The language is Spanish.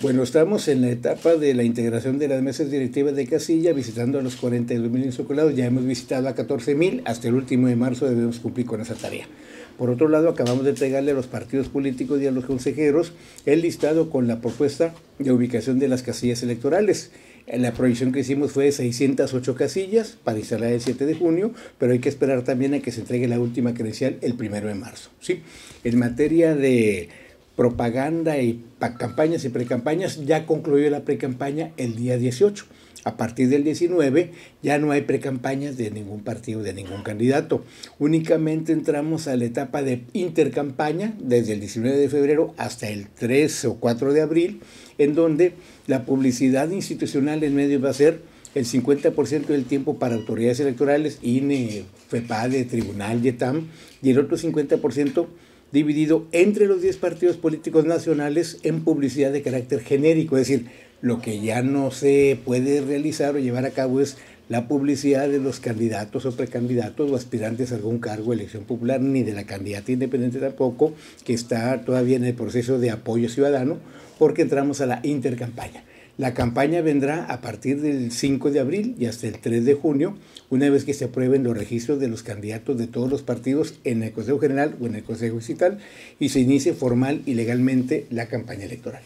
Bueno, estamos en la etapa de la integración de las mesas directivas de casilla, visitando a los 42 mil insoculados. Ya hemos visitado a 14 mil, hasta el último de marzo debemos cumplir con esa tarea. Por otro lado, acabamos de entregarle a los partidos políticos y a los consejeros el listado con la propuesta de ubicación de las casillas electorales. La proyección que hicimos fue de 608 casillas para instalar el 7 de junio, pero hay que esperar también a que se entregue la última credencial el primero de marzo. ¿sí? En materia de propaganda y campañas y precampañas, ya concluyó la precampaña el día 18. A partir del 19 ya no hay precampañas de ningún partido, de ningún candidato. Únicamente entramos a la etapa de intercampaña desde el 19 de febrero hasta el 3 o 4 de abril, en donde la publicidad institucional en medios va a ser el 50% del tiempo para autoridades electorales, INE, FEPADE, Tribunal, YETAM, y el otro 50% dividido entre los 10 partidos políticos nacionales en publicidad de carácter genérico, es decir, lo que ya no se puede realizar o llevar a cabo es la publicidad de los candidatos o precandidatos o aspirantes a algún cargo de elección popular, ni de la candidata independiente tampoco, que está todavía en el proceso de apoyo ciudadano, porque entramos a la intercampaña. La campaña vendrá a partir del 5 de abril y hasta el 3 de junio, una vez que se aprueben los registros de los candidatos de todos los partidos en el Consejo General o en el Consejo Digital y se inicie formal y legalmente la campaña electoral.